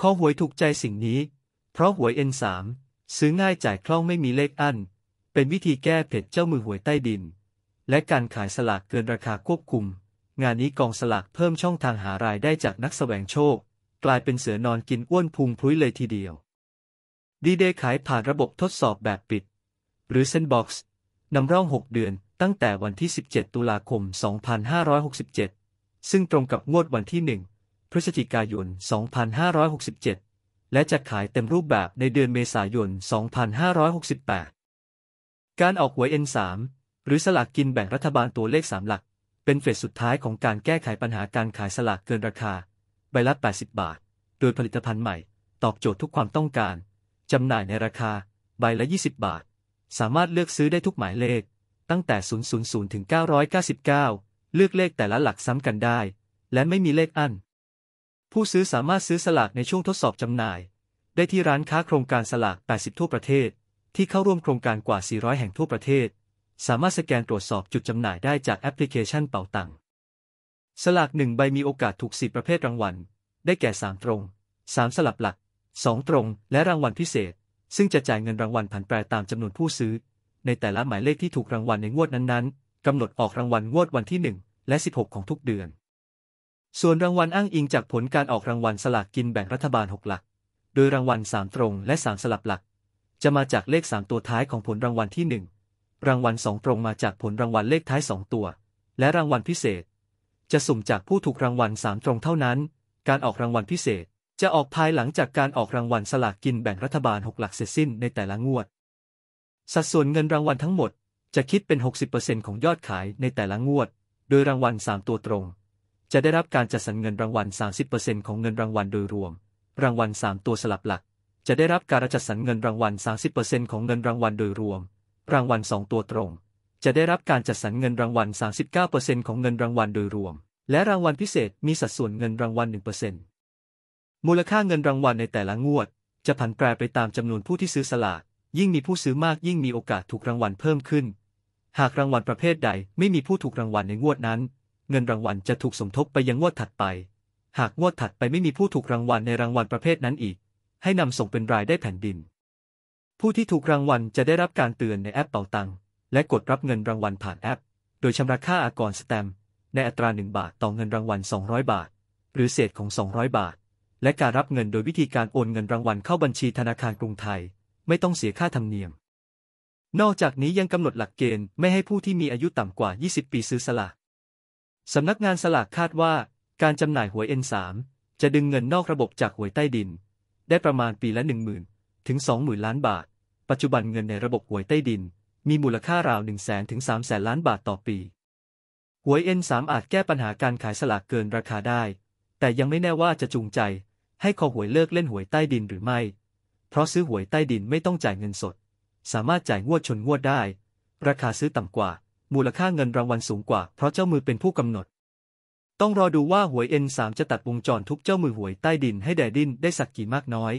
คอหวยถูกใจสิ่งนี้ เพราะหวย N3 ซื้อง่ายจ่ายคล่องไม่มีเลขอั้น เป็นวิธีแก้เผ็ดเจ้ามือหวยใต้ดิน และการขายสลากเกินราคาควบคุม งานนี้กองสลากเพิ่มช่องทางหารายได้จากนักแสวงโชค กลายเป็นเสือนอนกินอ้วนพุงพลุยเลยทีเดียว ดีเดย์ขายผ่านระบบทดสอบแบบปิด หรือ Sandbox นำร่อง 6 เดือน ตั้งแต่วันที่ 17 ตุลาคม 2567 ซึ่งตรงกับงวดวันที่ 1 พฤศจิกายน 2567 และจะขายเต็มรูปแบบในเดือนเมษายน 2568 การออกหวย N3 หรือสลากกินแบ่งรัฐบาลตัวเลข 3 หลัก เป็นเฟสสุดท้ายของการแก้ไขปัญหาการขายสลากเกินราคา ใบละ 80 บาท โดยผลิตภัณฑ์ใหม่ ตอบโจทย์ทุกความต้องการ จำหน่ายในราคา ใบละ 20 บาท สามารถเลือกซื้อได้ทุกหมายเลข ตั้งแต่ 000 ถึง 999 เลือกเลขแต่ละหลักซ้ำกันได้ และไม่มีเลขอั้น ผู้ซื้อสามารถซื้อสลากในช่วงทดสอบจำหน่าย ได้ที่ร้านค้าโครงการสลาก 80 ทั่วประเทศ ที่เข้าร่วมโครงการกว่า 400 แห่งทั่วประเทศ สามารถสแกนตรวจสอบจุดจำหน่ายได้จากแอปพลิเคชันเป๋าตังค์สลากหนึ่งใบมีโอกาสถูกสีประเภทรางวัล ได้แก่ 3 ตรง 3 สลับหลัก 2 ตรง และรางวัลพิเศษ ซึ่งจะจ่ายเงินรางวัลผันแปรตามจำนวนผู้ซื้อ ในแต่ละหมายเลขที่ถูกรางวัลในงวดนั้นๆกำหนดออกรางวัลงวดวันที่ 1 และ 16 ของทุกเดือน ส่วนรางวัลอ้างอิงจากผลการออกรางวัลสลากกินแบ่งรัฐบาล 6 หลัก โดยรางวัล 3 ตรงและ 3 สลับหลัก จะมาจากเลข 3 ตัวท้ายของผลรางวัลที่ 1 รางวัล 2 ตรงมาจากผลรางวัลเลขท้าย 2 ตัว และรางวัลพิเศษ จะสุ่มจากผู้ถูกรางวัล 3 ตรงเท่านั้น การออกรางวัลพิเศษ จะออกภายหลังจากการออกรางวัลสลากกินแบ่งรัฐบาล 6 หลักเสร็จสิ้นในแต่ละงวด สัดส่วนเงินรางวัลทั้งหมดจะคิดเป็น 60%ของยอดขายในแต่ละงวด โดยรางวัล 3 ตัวตรง จะได้รับการจัดสรรเงินรางวัล 30%ของเงินรางวัลโดยรวม รางวัล 3 ตัวสลับหลัก จะได้รับการจัดสรรเงินรางวัล 30%ของเงินรางวัลโดยรวม รางวัล 2 ตัวตรง จะได้รับการจัดสรรเงินรางวัล 39%ของเงินรางวัลโดยรวม และรางวัลพิเศษมีสัดส่วนเงินรางวัล 1%มูลค่าเงินรางวัลในแต่ละงวด จะผันแปรไปตามจำนวนผู้ที่ซื้อสลาก ยิ่งมีผู้ซื้อมากยิ่งมีโอกาสถูกรางวัลเพิ่มขึ้น หากรางวัลประเภทใดไม่มีผู้ถูกรางวัลในงวดนั้น เงินรางวัลจะถูกสมทบไปยังงวดถัดไป หากงวดถัดไปไม่มีผู้ถูกรางวัลในรางวัลประเภทนั้นอีก ให้นำส่งเป็นรายได้แผ่นดิน ผู้ที่ถูกรางวัลจะได้รับการเตือนในแอปเป๋าตังค์และกดรับเงินรางวัลผ่านแอป โดยชำระค่าอากรสแตมในอัตรา 1 บาทต่อเงินรางวัล 200 บาท หรือเศษของ 200 บาท และการรับเงินโดยวิธีการโอนเงินรางวัลเข้าบัญชีธนาคารกรุงไทย ไม่ต้องเสียค่าธรรมเนียม นอกจากนี้ยังกำหนดหลักเกณฑ์ไม่ให้ผู้ที่มีอายุต่ำกว่า 20 ปีซื้อสลาก สำนักงานสลากคาดว่า การจำหน่ายหวย N3 จะดึงเงินนอกระบบจากหวยใต้ดิน ได้ประมาณปีละ 10,000 ถึง 20,000 ล้านบาท ปัจจุบันเงินในระบบหวยใต้ดิน มีมูลค่าราว 1 0 0 0 0 0ถึง3 0 0 0 0 ล้านบาทต่อปี หวย N3 อาจแก้ปัญหาการขายสลากเกินราคาได้ แต่ยังไม่แน่ว่าจะจูงใจ ให้คอหวยเลิกเล่นหวยใต้ดินหรือไม่ เพราะซื้อหวยใต้ดินไม่ต้องจ่ายเงินสด สามารถจ่ายงวดชนงวดได้ ราคาซื้อต่ำกว่า มูลค่าเงินรางวัลสูงกว่า เพราะเจ้ามือเป็นผู้กำหนด ต้องรอดูว่าหวย N3 จะตัดวงจรทุกเจ้ามือหวยใต้ดินให้แดดินได้สักกี่มากน้อย